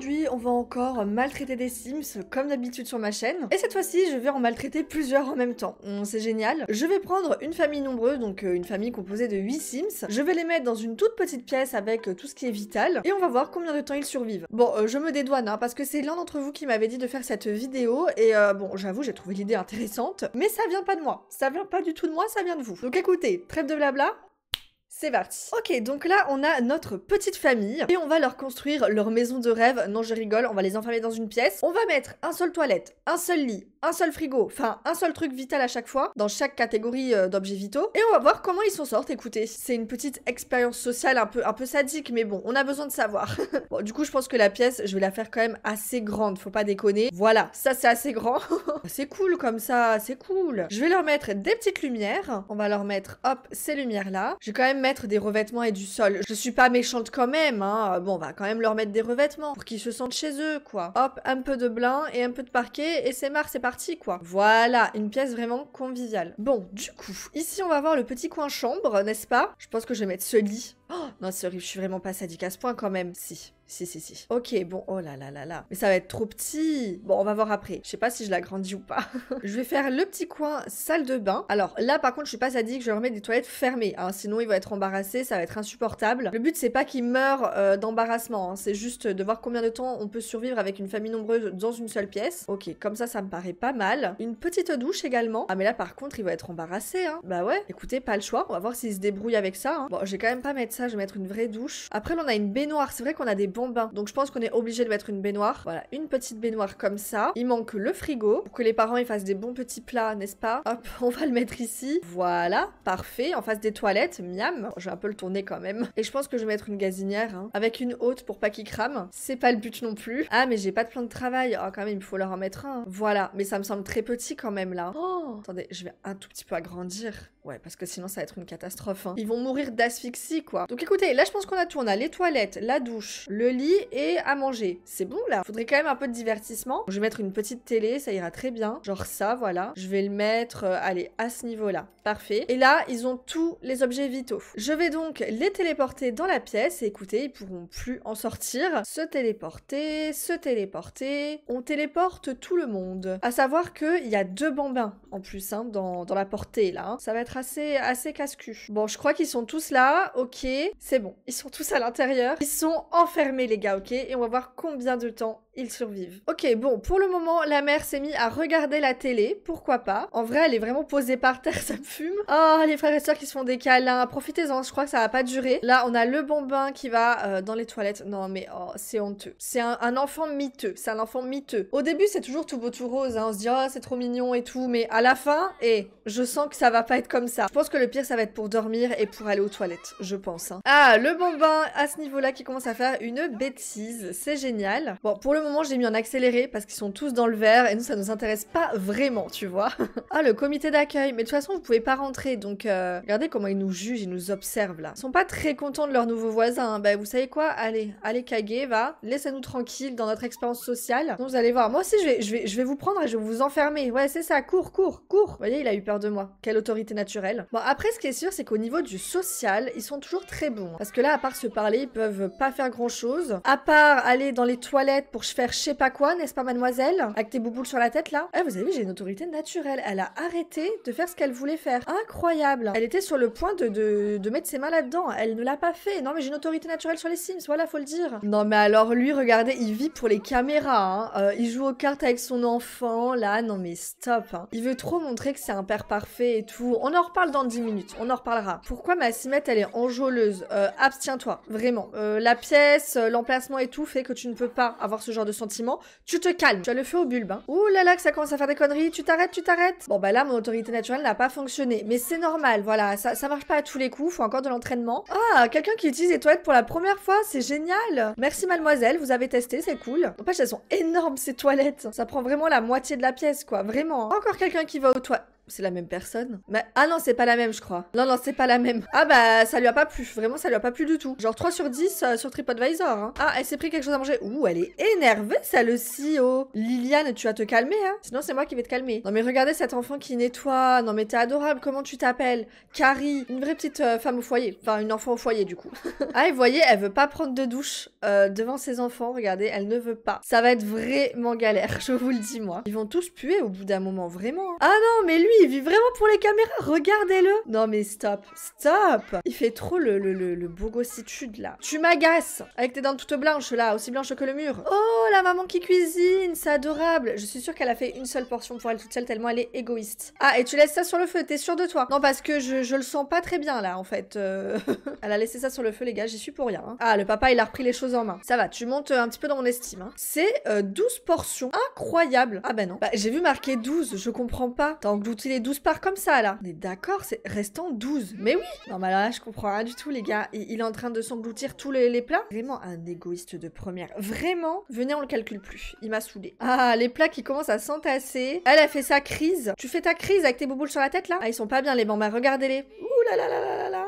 Aujourd'hui, on va encore maltraiter des Sims comme d'habitude sur ma chaîne. Et cette fois-ci, je vais en maltraiter plusieurs en même temps. Hum, C'est génial. Je vais prendre une famille nombreuse, donc euh, une famille composée de 8 Sims. Je vais les mettre dans une toute petite pièce avec euh, tout ce qui est vital. Et on va voir combien de temps ils survivent. Bon, euh, je me dédouane, hein, parce que c'est l'un d'entre vous qui m'avait dit de faire cette vidéo. Et bon, j'avoue, j'ai trouvé l'idée intéressante. Mais ça vient pas de moi. Ça vient pas du tout de moi, ça vient de vous. Donc écoutez, trêve de blabla, c'est parti. Ok, donc là, on a notre petite famille et on va leur construire leur maison de rêve. Non, je rigole, on va les enfermer dans une pièce. On va mettre un seul toilette, un seul lit, un seul frigo, enfin un seul truc vital à chaque fois, dans chaque catégorie euh, d'objets vitaux. Et on va voir comment ils s'en sortent. Écoutez, c'est une petite expérience sociale un peu, un peu sadique, mais bon, on a besoin de savoir. bon, du coup, je pense que la pièce, je vais la faire quand même assez grande, faut pas déconner. Voilà, ça c'est assez grand. c'est cool comme ça, c'est cool. Je vais leur mettre des petites lumières. On va leur mettre, hop, ces lumières-là. Je vais quand même mettre des revêtements et du sol. Je suis pas méchante quand même, hein. Bon, on va quand même leur mettre des revêtements pour qu'ils se sentent chez eux, quoi. Hop, un peu de blanc et un peu de parquet et c'est marre, c'est parti, quoi. Voilà, une pièce vraiment conviviale. Bon, du coup, ici on va voir le petit coin chambre, n'est-ce pas? Je pense que je vais mettre ce lit. Oh, non, c'est horrible, je suis vraiment pas sadique à ce point quand même. Si. Si, si, si. Ok, bon, oh là là là là. Mais ça va être trop petit. Bon, on va voir après. Je sais pas si je l'agrandis ou pas. je vais faire le petit coin salle de bain. Alors là, par contre, je suis pas sadique, je remettre des toilettes fermées. Hein, sinon, il va être embarrassé, ça va être insupportable. Le but, c'est pas qu'il meure euh, d'embarrassement. hein, c'est juste de voir combien de temps on peut survivre avec une famille nombreuse dans une seule pièce. Ok, comme ça, ça me paraît pas mal. Une petite douche également. Ah, mais là, par contre, il va être embarrassé. Hein. Bah ouais, écoutez, pas le choix. On va voir s'il se débrouille avec ça. hein. Bon, je vais quand même pas mettre ça, je vais mettre une vraie douche. Après, là, on a une baignoire. C'est vrai qu'on a des Donc, je pense qu'on est obligé de mettre une baignoire. Voilà, une petite baignoire comme ça. Il manque le frigo pour que les parents ils fassent des bons petits plats, n'est-ce pas? Hop, on va le mettre ici. Voilà, parfait. En face des toilettes, miam. Je vais un peu le tourner quand même. Et je pense que je vais mettre une gazinière hein, avec une haute pour pas qu'il crame. C'est pas le but non plus. Ah, mais j'ai pas de plan de travail. Oh, quand même, il me faut leur en mettre un. Voilà, mais ça me semble très petit quand même là. Oh, attendez, je vais un tout petit peu agrandir. Ouais, parce que sinon ça va être une catastrophe. hein. Ils vont mourir d'asphyxie, quoi. Donc écoutez, là je pense qu'on a tout. On a les toilettes, la douche, le lit et à manger. C'est bon là. Faudrait quand même un peu de divertissement. Je vais mettre une petite télé, ça ira très bien. Genre ça, voilà. Je vais le mettre, euh, allez, à ce niveau-là. Parfait. Et là, ils ont tous les objets vitaux. Je vais donc les téléporter dans la pièce et écoutez, ils pourront plus en sortir. Se téléporter, se téléporter. On téléporte tout le monde. À savoir qu'il y a deux bambins en plus hein, dans, dans la portée là. hein. Ça va être assez, assez casse-cul. Bon, je crois qu'ils sont tous là. Ok, c'est bon. Ils sont tous à l'intérieur. Ils sont enfermés les gars, ok? Et on va voir combien de temps ils survivent. Ok, bon, pour le moment, la mère s'est mise à regarder la télé, pourquoi pas. En vrai, elle est vraiment posée par terre, ça me fume. Oh, les frères et sœurs qui se font des câlins, profitez-en, je crois que ça va pas durer. Là, on a le bambin qui va euh, dans les toilettes. Non, mais oh, c'est honteux. C'est un, enfant miteux, c'est un enfant miteux. Au début, c'est toujours tout beau, tout rose, hein. on se dit, oh, c'est trop mignon et tout, mais à la fin, et je sens que ça va pas être comme ça. Je pense que le pire, ça va être pour dormir et pour aller aux toilettes, je pense. hein. Ah, le bambin à ce niveau-là qui commence à faire une bêtise, c'est génial. Bon, pour le moment, j'ai mis en accéléré parce qu'ils sont tous dans le vert et nous, ça nous intéresse pas vraiment, tu vois. ah, le comité d'accueil. Mais de toute façon, vous pouvez pas rentrer, donc euh, regardez comment ils nous jugent, ils nous observent là. Ils sont pas très contents de leurs nouveaux voisins. hein. Bah, vous savez quoi? Allez, allez, Kage, va. Laissez-nous tranquilles dans notre expérience sociale. Donc, vous allez voir. Moi aussi, je vais, je vais, je vais vous prendre et je vais vous enfermer. Ouais, c'est ça. Cours, cours, cours. Voyez, il a eu peur de moi. Quelle autorité naturelle. Bon, après, ce qui est sûr, c'est qu'au niveau du social, ils sont toujours très bons. Parce que là, à part se parler, ils peuvent pas faire grand chose. À part aller dans les toilettes pour faire je sais pas quoi, n'est-ce pas, mademoiselle? Avec tes bouboules sur la tête là? Eh, vous avez vu, j'ai une autorité naturelle. Elle a arrêté de faire ce qu'elle voulait faire. Incroyable. Elle était sur le point de, de, de mettre ses mains là-dedans. Elle ne l'a pas fait. Non, mais j'ai une autorité naturelle sur les Sims, voilà, faut le dire. Non, mais alors lui, regardez, il vit pour les caméras. Hein. Euh, il joue aux cartes avec son enfant, là. Non, mais stop. hein. Il veut trop montrer que c'est un père parfait et tout. On en reparle dans 10 minutes. On en reparlera. Pourquoi ma Simette, elle est enjôleuse? Euh, Abstiens-toi, vraiment. Euh, la pièce, l'emplacement et tout fait que tu ne peux pas avoir ce genre de sentiment. Tu te calmes. Tu as le feu au bulbe. Hein. Ouh là là, que ça commence à faire des conneries. Tu t'arrêtes, tu t'arrêtes. Bon, bah là, mon autorité naturelle n'a pas fonctionné. Mais c'est normal, voilà. Ça, ça marche pas à tous les coups. Faut encore de l'entraînement. Ah, quelqu'un qui utilise les toilettes pour la première fois. C'est génial. Merci, mademoiselle. Vous avez testé, c'est cool. En fait, elles sont énormes, ces toilettes. Ça prend vraiment la moitié de la pièce, quoi. Vraiment. Encore quelqu'un qui va aux toilettes. C'est la même personne. Ah non, c'est pas la même, je crois. Non, non, c'est pas la même. Ah bah, ça lui a pas plu. Vraiment, ça lui a pas plu du tout. Genre 3 sur 10 euh, sur TripAdvisor. Hein. Ah, elle s'est pris quelque chose à manger. Ouh, elle est énervée, celle-ci, oh. Liliane, tu vas te calmer, hein. Sinon, c'est moi qui vais te calmer. Non, mais regardez cet enfant qui nettoie. Non, mais t'es adorable. Comment tu t'appelles? Carrie. Une vraie petite euh, femme au foyer. Enfin, une enfant au foyer, du coup. ah, et vous voyez, elle veut pas prendre de douche euh, devant ses enfants. Regardez, elle ne veut pas. Ça va être vraiment galère, je vous le dis, moi. Ils vont tous puer au bout d'un moment, vraiment. Ah non, mais lui, il vit vraiment pour les caméras. Regardez-le. Non, mais stop. Stop. Il fait trop le, le, le, le beau gossitude, là. Tu m'agaces. Avec tes dents toutes blanches, là. Aussi blanches que le mur. Oh, la maman qui cuisine. C'est adorable. Je suis sûre qu'elle a fait une seule portion pour elle toute seule, tellement elle est égoïste. Ah, et tu laisses ça sur le feu. T'es sûre de toi Non, parce que je, je, le sens pas très bien, là, en fait. Euh, elle a laissé ça sur le feu, les gars. J'y suis pour rien. Hein. Ah, le papa, il a repris les choses en main. Ça va, tu montes un petit peu dans mon estime. Hein. C'est 12 euh, portions. Incroyable. Ah, bah non. Bah, j'ai vu marquer 12. Je comprends pas. T'as englouti les 12 parts comme ça, là. On est d'accord, c'est restant 12. Mais oui. Non, mais là, je comprends rien du tout, les gars. Il, est en train de s'engloutir tous les, plats. Vraiment un égoïste de première. Vraiment, venez, on le calcule plus. Il m'a saoulé. Ah, les plats qui commencent à s'entasser. Elle a fait sa crise. Tu fais ta crise avec tes bouboules sur la tête, là? Ah, ils sont pas bien, les bambins. Regardez-les.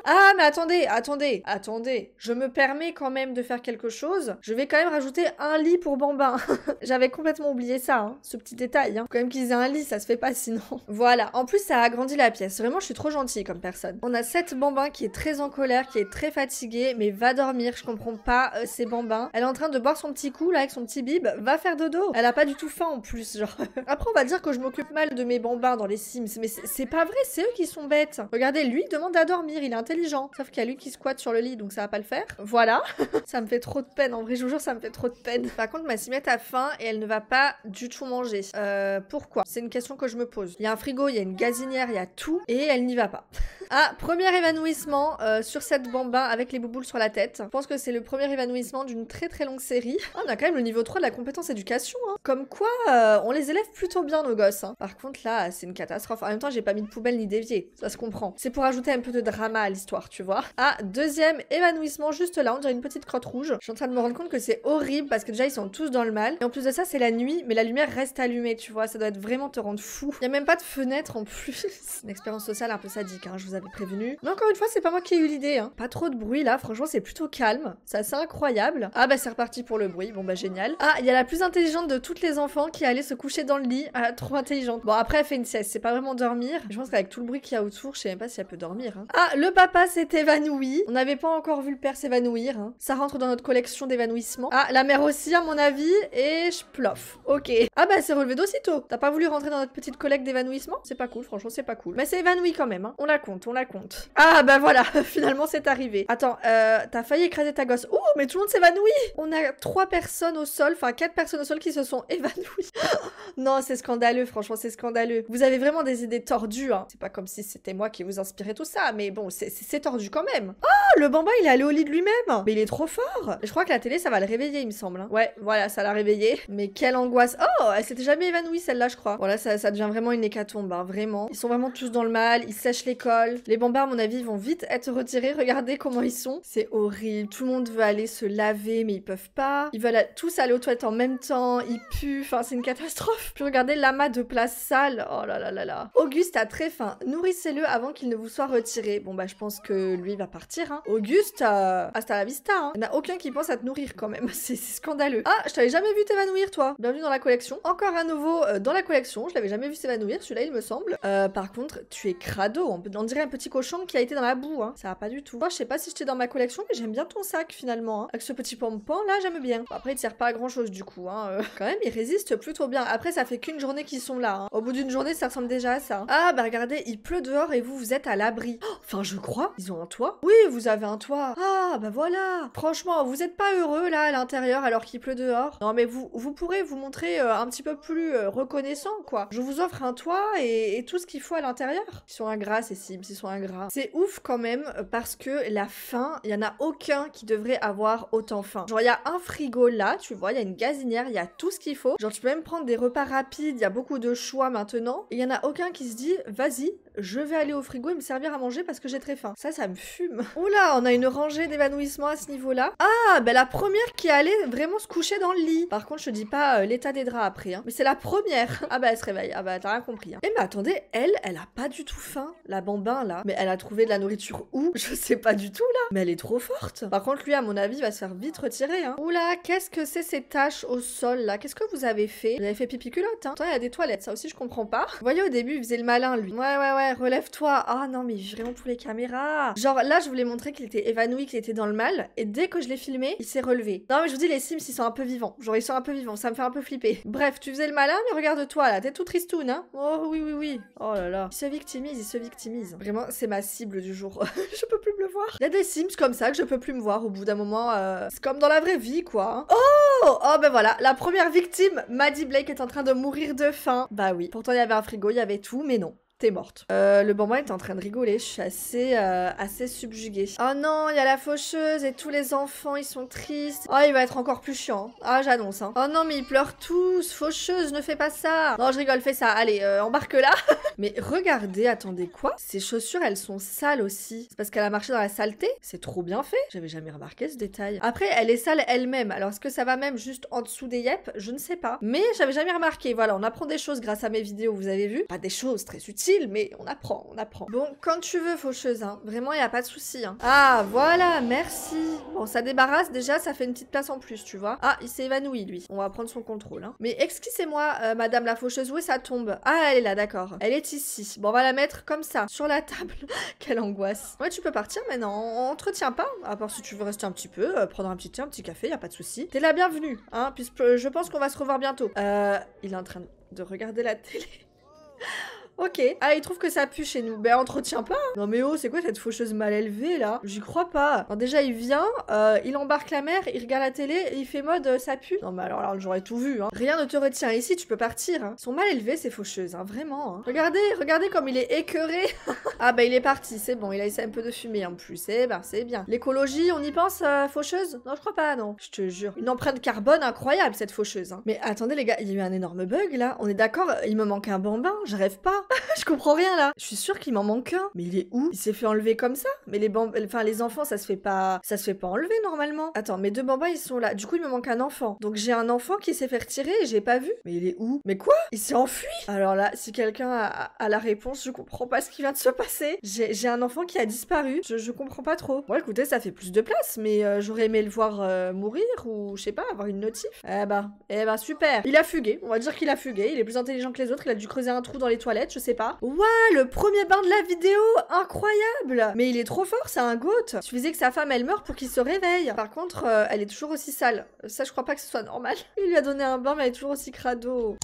Ah, mais attendez, attendez, attendez. Je me permets quand même de faire quelque chose. Je vais quand même rajouter un lit pour bambin. J'avais complètement oublié ça, hein, ce petit détail. Hein. Quand même qu'ils aient un lit, ça se fait pas sinon. voilà. En plus, ça a agrandi la pièce. Vraiment, je suis trop gentille comme personne. On a cette bambin qui est très en colère, qui est très fatiguée, mais va dormir. Je comprends pas euh, ces bambins. Elle est en train de boire son petit coup là avec son petit bib. Va faire dodo. Elle a pas du tout faim en plus, genre. Après, on va dire que je m'occupe mal de mes bambins dans les Sims, mais c'est pas vrai. C'est eux qui sont bêtes. Regardez, lui demande à dormir. Il est intelligent. Sauf qu'il y a lui qui squatte sur le lit, donc ça va pas le faire. Voilà. ça me fait trop de peine. En vrai, je vous jure, ça me fait trop de peine. Par contre, ma Simette a faim et elle ne va pas du tout manger. Euh, pourquoi? C'est une question que je me pose. Il y a un frigo, il y a une gazinière, il y a tout et elle n'y va pas. ah, premier évanouissement euh, sur cette bamba avec les bouboules sur la tête. Je pense que c'est le premier évanouissement d'une très très longue série. Ah, on a quand même le niveau 3 de la compétence éducation. Hein. Comme quoi, euh, on les élève plutôt bien nos gosses. Hein. Par contre, là, c'est une catastrophe. En même temps, j'ai pas mis de poubelle ni d'évier. Ça se comprend. C'est pour ajouter un peu de drama à l'histoire, tu vois. Ah, deuxième évanouissement juste là. On dirait une petite crotte rouge. Je suis en train de me rendre compte que c'est horrible parce que déjà, ils sont tous dans le mal. Et en plus de ça, c'est la nuit, mais la lumière reste allumée, tu vois. Ça doit être vraiment te rendre fou. Il a même pas de fenêtre en plus. une expérience sociale un peu sadique, hein, je vous avais prévenu. Mais encore une fois, c'est pas moi qui ai eu l'idée. Hein. Pas trop de bruit là, franchement, c'est plutôt calme. C'est assez incroyable. Ah bah, c'est reparti pour le bruit. Bon bah, génial. Ah, il y a la plus intelligente de toutes les enfants qui allait se coucher dans le lit. Ah, trop intelligente. Bon, après, elle fait une sieste. C'est pas vraiment dormir. Je pense qu'avec tout le bruit qu'il y a autour, je sais même pas si elle peut dormir. Hein. Ah, le papa s'est évanoui. On n'avait pas encore vu le père s'évanouir. Hein. Ça rentre dans notre collection d'évanouissement. Ah, la mère aussi, à mon avis. Et je plof. Ok. Ah bah, c'est relevé d'aussitôt. T'as pas voulu rentrer dans notre petite collecte d'évanouissement? C'est pas cool, franchement, c'est pas cool. Mais c'est évanoui quand même, hein. On la compte, on la compte. Ah bah voilà, finalement c'est arrivé. Attends, euh, t'as failli écraser ta gosse. Oh, mais tout le monde s'évanouit On a trois personnes au sol, enfin quatre personnes au sol qui se sont évanouies. non, c'est scandaleux, franchement, c'est scandaleux. Vous avez vraiment des idées tordues, hein. C'est pas comme si c'était moi qui vous inspirais tout ça, mais bon, c'est tordu quand même. Oh, le bamba, il est allé au lit de lui-même Mais il est trop fort Je crois que la télé, ça va le réveiller, il me semble. Hein. Ouais, voilà, ça l'a réveillé. Mais quelle angoisse Oh, elle s'était jamais évanouie, celle-là, je crois. Voilà, ça, ça devient vraiment une hécatombe, hein, vraiment. Ils sont vraiment tous dans le mal, ils sèchent l'école. Les bambins, à mon avis, vont vite être retirés. Regardez comment ils sont. C'est horrible. Tout le monde veut aller se laver, mais ils peuvent pas. Ils veulent tous aller aux toilettes en même temps. Ils puent. Enfin, c'est une catastrophe. Puis regardez l'amas de place sale. Oh là là là là. Auguste a très faim. Nourrissez-le avant qu'il ne vous soit retiré. Bon, bah, je pense que lui va partir. Hein. Auguste, euh, hasta la vista. Hein. Il n'y en a aucun qui pense à te nourrir quand même. C'est scandaleux. Ah, je t'avais jamais vu t'évanouir, toi. Bienvenue dans la collection. Encore un nouveau euh, dans la collection. Je l'avais jamais vu s'évanouir. Celui-là, il me semble. Euh, par contre, tu es crado. On, peut, on dirait un petit cochon qui a été dans la boue. Hein. Ça va pas du tout. Moi, je sais pas si j'étais dans ma collection, mais j'aime bien ton sac finalement. Hein. Avec ce petit pompon là, j'aime bien. après, il sert pas à grand chose du coup. Hein. Euh, quand même, il résiste plutôt bien. Après, ça fait qu'une journée qu'ils sont là. Au bout d'une journée, ça ressemble déjà à ça. Ah, bah regardez, il pleut dehors et vous, vous êtes à l'abri. Oh, enfin, je crois. Ils ont un toit. Oui, vous avez un toit. Ah, bah voilà. Franchement, vous êtes pas heureux là à l'intérieur alors qu'il pleut dehors. Non, mais vous, vous pourrez vous montrer euh, un petit peu plus euh, reconnaissant quoi. Je vous offre un toit et, tout ce qu'il faut à l'intérieur. Ils sont ingrats ces Sims, sont ingrats. C'est ouf quand même parce que la faim, il y en a aucun qui devrait avoir autant faim. Genre il y a un frigo là, tu vois, il y a une gazinière, il y a tout ce qu'il faut. Genre tu peux même prendre des repas rapides, il y a beaucoup de choix maintenant. Il y en a aucun qui se dit vas-y, je vais aller au frigo et me servir à manger parce que j'ai très faim. Ça, ça me fume. Oula, on a une rangée d'évanouissement à ce niveau-là. Ah, ben la première qui allait vraiment se coucher dans le lit. Par contre, je dis pas euh, l'état des draps après, hein. Mais c'est la première. ah bah, elle se réveille. Ah bah, t'as rien compris. Hein. Eh mais attendez, elle, elle a pas du tout faim. La bambin, là. Mais elle a trouvé de la nourriture où? Je sais pas du tout, là. Mais elle est trop forte. Par contre, lui, à mon avis, va se faire vite retirer, hein. Oula, qu'est-ce que c'est ces taches au sol, là? Qu'est-ce que vous avez fait? Vous avez fait pipi culotte, hein. Toi, il y a des toilettes. Ça aussi, je comprends pas. Vous voyez, au début, il faisait le malin, lui. Ouais, ouais, ouais, relève-toi. Ah non, mais vraiment pour les caméras. Genre, là, je voulais montrer qu'il était évanoui, qu'il était dans le mal. Et dès que je l'ai filmé, il s'est relevé. Non, mais je vous dis, les Sims, ils sont un peu vivants. Genre, ils sont un peu vivants. Ça me fait un peu flipper. Bref, tu faisais le malin, mais regarde-toi, là. T'es tout tristoun, hein Oh, oui, oui, oui. Oh là là. Il se victimise, il se victimise. Vraiment, c'est ma cible du jour. je peux plus me le voir. Il y a des Sims comme ça que je peux plus me voir au bout d'un moment. Euh, c'est comme dans la vraie vie, quoi. Hein. Oh Oh, ben voilà. La première victime, Maddie Blake, est en train de mourir de faim. Bah oui. Pourtant, il y avait un frigo, il y avait tout, mais non morte. Euh, le bambin est en train de rigoler, je suis assez, euh, assez subjuguée. Oh non, il y a la faucheuse et tous les enfants, ils sont tristes. Oh, il va être encore plus chiant. Ah, j'annonce. Hein. Oh non, mais ils pleurent tous. Faucheuse, ne fais pas ça. Non, je rigole, fais ça. Allez, euh, embarque là. mais regardez, attendez, quoi? Ces chaussures, elles sont sales aussi. C'est parce qu'elle a marché dans la saleté? C'est trop bien fait. J'avais jamais remarqué ce détail. Après, elle est sale elle-même. Alors, est-ce que ça va même juste en dessous des yep? Je ne sais pas. Mais j'avais jamais remarqué. Voilà, on apprend des choses grâce à mes vidéos, vous avez vu. Pas des choses très utiles mais on apprend, on apprend. Bon, quand tu veux, faucheuse, hein. Vraiment, il a pas de souci. Hein. Ah, voilà, merci. Bon, ça débarrasse, déjà, ça fait une petite place en plus, tu vois. Ah, il s'est évanoui, lui. On va prendre son contrôle. Hein. Mais excusez-moi, euh, madame la faucheuse, où est sa tombe? Ah, elle est là, d'accord. Elle est ici. Bon, on va la mettre comme ça, sur la table. Quelle angoisse. Ouais, tu peux partir maintenant. On, entretient pas, à part si tu veux rester un petit peu, euh, prendre un petit thé, un petit café, y a pas de souci. T'es la bienvenue, hein, puisque je pense qu'on va se revoir bientôt. Euh, il est en train de regarder la télé. Ok. Ah, il trouve que ça pue chez nous. Ben, entretient pas. Hein. Non, mais oh, c'est quoi cette faucheuse mal élevée, là? J'y crois pas. Déjà, il vient, euh, il embarque la mère, il regarde la télé et il fait mode euh, ça pue. Non, mais alors, alors j'aurais tout vu, hein. Rien ne te retient ici, tu peux partir. Hein. Ils sont mal élevés, ces faucheuses, hein, vraiment. Regardez, regardez comme il est écœuré. ah, bah, il est parti, c'est bon. Il a essayé un peu de fumer en plus. Eh ben, c'est bien. L'écologie, on y pense, euh, faucheuse? Non, je crois pas, non. Je te jure. Une empreinte carbone incroyable, cette faucheuse. Mais attendez, les gars, il y a eu un énorme bug, là. On est d'accord, il me manque un bambin. Je rêve pas. je comprends rien là. Je suis sûre qu'il m'en manque un. Mais il est où? Il s'est fait enlever comme ça? Mais les enfin les enfants, ça se fait pas, ça se fait pas enlever normalement. Attends, mes deux bambins ils sont là. Du coup, il me manque un enfant. Donc j'ai un enfant qui s'est fait retirer et j'ai pas vu. Mais il est où? Mais quoi? Il s'est enfui? Alors là, si quelqu'un a, la réponse, je comprends pas ce qui vient de se passer. J'ai un enfant qui a disparu. Je, comprends pas trop. Bon, écoutez, ça fait plus de place, mais euh, j'aurais aimé le voir euh, mourir ou je sais pas, avoir une notif. Eh bah, eh bah super. Il a fugué. On va dire qu'il a fugué. Il est plus intelligent que les autres. Il a dû creuser un trou dans les toilettes, je sais pas. Waouh le premier bain de la vidéo Incroyable Mais il est trop fort, c'est un goat Il suffisait que sa femme, elle meure pour qu'il se réveille. Par contre, euh, elle est toujours aussi sale. Ça, je crois pas que ce soit normal. Il lui a donné un bain, mais elle est toujours aussi crado.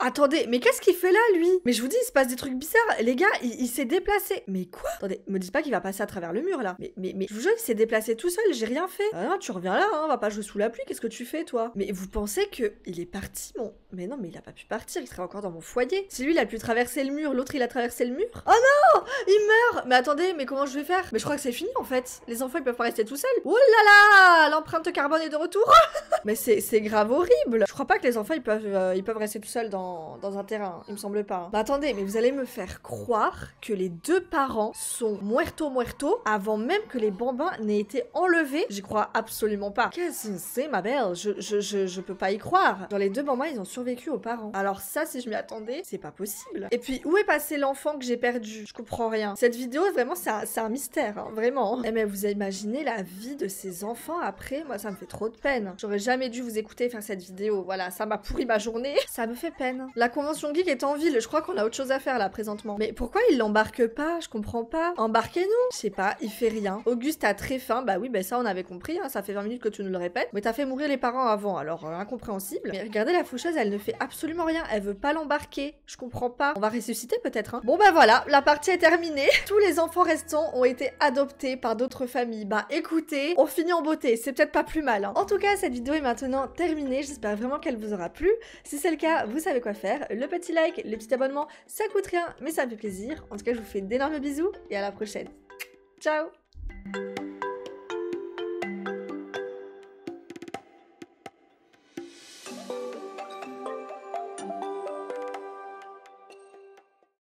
Attendez, mais qu'est-ce qu'il fait là, lui? Mais je vous dis, il se passe des trucs bizarres. Les gars, il, s'est déplacé. Mais quoi? Attendez, me dites pas qu'il va passer à travers le mur, là. Mais, mais, mais, je vous jure, il s'est déplacé tout seul, j'ai rien fait. Ah tu reviens là, hein, on va pas jouer sous la pluie, qu'est-ce que tu fais, toi? Mais vous pensez que il est parti, mon... Mais non, mais il a pas pu partir, il serait encore dans mon foyer. Si lui, il a pu traverser le mur, l'autre, il a traversé le mur. Oh non Il meurt Mais attendez, mais comment je vais faire? Mais je crois que c'est fini, en fait. Les enfants, ils peuvent pas rester tout seuls. Oh là là L'empreinte carbone est de retour Mais c'est grave horrible Je crois pas que les enfants, ils peuvent, euh, ils peuvent rester tout seuls dans, dans un terrain il me semble pas. Bah attendez, mais vous allez me faire croire que les deux parents sont muerto muerto avant même que les bambins n'aient été enlevés J'y crois absolument pas. Qu'est-ce que c'est, ma belle? Je, je, je, je, peux pas y croire. Dans les deux bambins, ils ont survécu aux parents. Alors ça, si je m'y attendais, c'est pas possible. Et puis, où est passé l'enfant que j'ai perdu? Je comprends rien. Cette vidéo, vraiment, c'est un, un, mystère, hein, vraiment. Eh mais vous imaginez la vie de ces enfants après? Moi, ça me fait trop de peine. J'aurais jamais dû vous écouter faire cette vidéo. Voilà, ça m'a pourri ma journée. Ça me fait peine. La convention Geek est en ville, je crois qu'on a autre chose à faire là présentement. Mais pourquoi il l'embarque pas? Je comprends pas. Embarquez-nous Je sais pas, il fait rien. Auguste a très faim, bah oui, bah ça on avait compris, hein, ça fait 20 minutes que tu nous le répètes. Mais t'as fait mourir les parents avant, alors euh, incompréhensible. Mais regardez la faucheuse, elle ne fait absolument rien, elle veut pas l'embarquer. Je comprends pas. On va ressusciter peut-être, hein. Bon bah voilà, la partie est terminée. Tous les enfants restants ont été adoptés par d'autres familles. Bah écoutez, on finit en beauté, c'est peut-être pas plus mal. Hein. En tout cas, cette vidéo est maintenant terminée, j'espère vraiment qu'elle vous aura plu. Si c'est le cas, vous savez faire. Le petit like, le petit abonnement, ça coûte rien, mais ça me fait plaisir. En tout cas, je vous fais d'énormes bisous et à la prochaine. Ciao